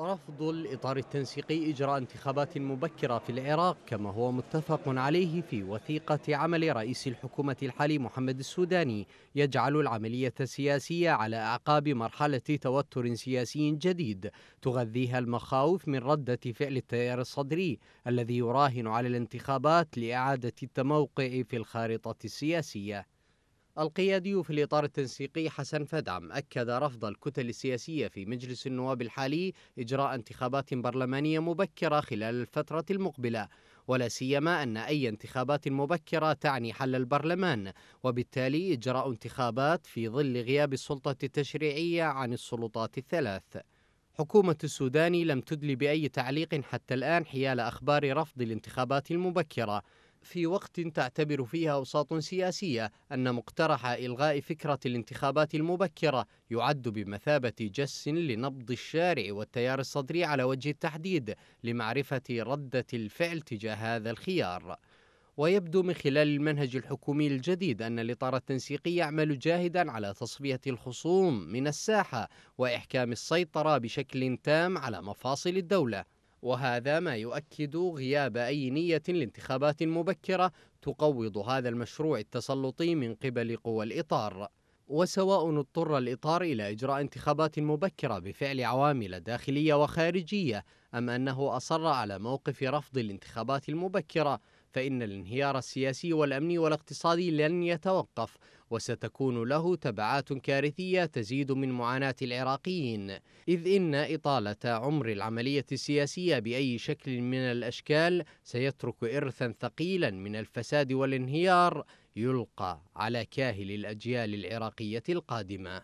رفض الإطار التنسيقي إجراء انتخابات مبكرة في العراق كما هو متفق عليه في وثيقة عمل رئيس الحكومة الحالي محمد السوداني. يجعل العملية السياسية على أعقاب مرحلة توتر سياسي جديد. تغذيها المخاوف من ردة فعل التيار الصدري الذي يراهن على الانتخابات لإعادة التموقع في الخارطة السياسية. القيادي في الإطار التنسيقي حسن فدعم أكد رفض الكتل السياسية في مجلس النواب الحالي إجراء انتخابات برلمانية مبكرة خلال الفترة المقبلة ولا سيما أن أي انتخابات مبكرة تعني حل البرلمان وبالتالي إجراء انتخابات في ظل غياب السلطة التشريعية عن السلطات الثلاث. حكومة السودان لم تدلي بأي تعليق حتى الآن حيال أخبار رفض الانتخابات المبكرة. في وقت تعتبر فيها أوساط سياسية أن مقترح إلغاء فكرة الانتخابات المبكرة يعد بمثابة جس لنبض الشارع والتيار الصدري على وجه التحديد لمعرفة ردة الفعل تجاه هذا الخيار. ويبدو من خلال المنهج الحكومي الجديد أن الإطار التنسيقي يعمل جاهدا على تصفية الخصوم من الساحة وإحكام السيطرة بشكل تام على مفاصل الدولة. وهذا ما يؤكد غياب أي نية لانتخابات مبكرة تقوض هذا المشروع التسلطي من قبل قوى الإطار. وسواء اضطر الإطار إلى إجراء انتخابات مبكرة بفعل عوامل داخلية وخارجية أم أنه أصر على موقف رفض الانتخابات المبكرة فإن الانهيار السياسي والأمني والاقتصادي لن يتوقف وستكون له تبعات كارثية تزيد من معاناة العراقيين. إذ إن إطالة عمر العملية السياسية بأي شكل من الأشكال سيترك إرثا ثقيلا من الفساد والانهيار يلقى على كاهل الأجيال العراقية القادمة.